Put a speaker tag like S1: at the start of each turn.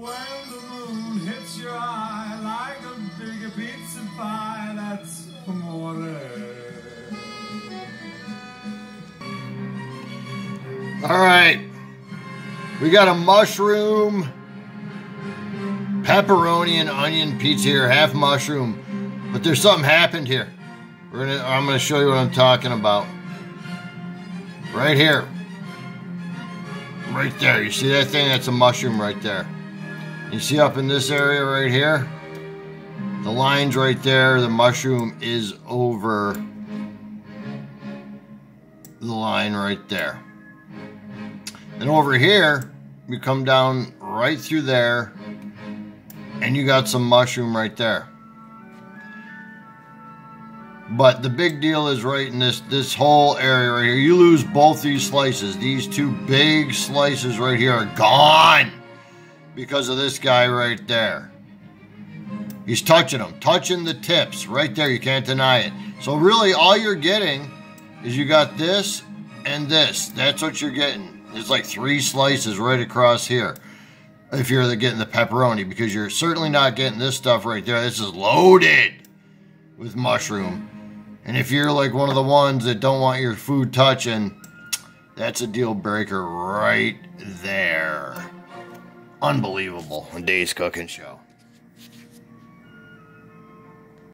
S1: When the moon hits your eye like a big pizza pie, that's amore.
S2: All right. We got a mushroom, pepperoni, and onion pizza here, half mushroom. But there's something happened here. We're gonna I'm gonna show you what I'm talking about. Right here. Right there. You see that thing? That's a mushroom right there. You see up in this area right here? The line's right there. The mushroom is over the line right there. And over here, you come down right through there, and you got some mushroom right there. But the big deal is right in this this whole area right here. You lose both these slices. These two big slices right here are gone because of this guy right there. He's touching them, touching the tips right there. You can't deny it. So really, all you're getting is you got this and this. That's what you're getting. There's like three slices right across here. If you're getting the pepperoni, because you're certainly not getting this stuff right there. This is loaded with mushroom. And if you're like one of the ones that don't want your food touching, that's a deal breaker right there. Unbelievable. Daves Cookin Show.